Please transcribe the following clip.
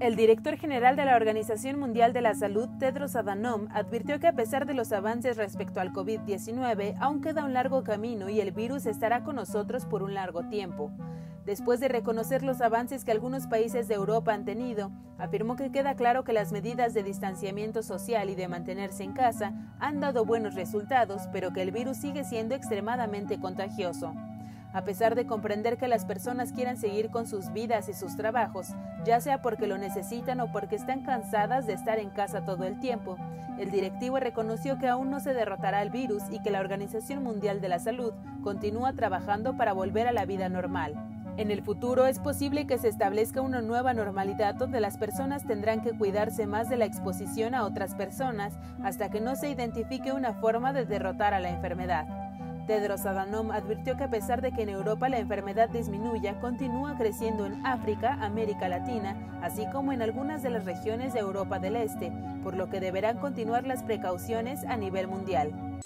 El director general de la Organización Mundial de la Salud, Tedros Adhanom, advirtió que a pesar de los avances respecto al COVID-19, aún queda un largo camino y el virus estará con nosotros por un largo tiempo. Después de reconocer los avances que algunos países de Europa han tenido, afirmó que queda claro que las medidas de distanciamiento social y de mantenerse en casa han dado buenos resultados, pero que el virus sigue siendo extremadamente contagioso. A pesar de comprender que las personas quieran seguir con sus vidas y sus trabajos, ya sea porque lo necesitan o porque están cansadas de estar en casa todo el tiempo, el directivo reconoció que aún no se derrotará el virus y que la Organización Mundial de la Salud continúa trabajando para volver a la vida normal. En el futuro es posible que se establezca una nueva normalidad donde las personas tendrán que cuidarse más de la exposición a otras personas hasta que no se identifique una forma de derrotar a la enfermedad. Tedros Adhanom advirtió que a pesar de que en Europa la enfermedad disminuya, continúa creciendo en África, América Latina, así como en algunas de las regiones de Europa del Este, por lo que deberán continuar las precauciones a nivel mundial.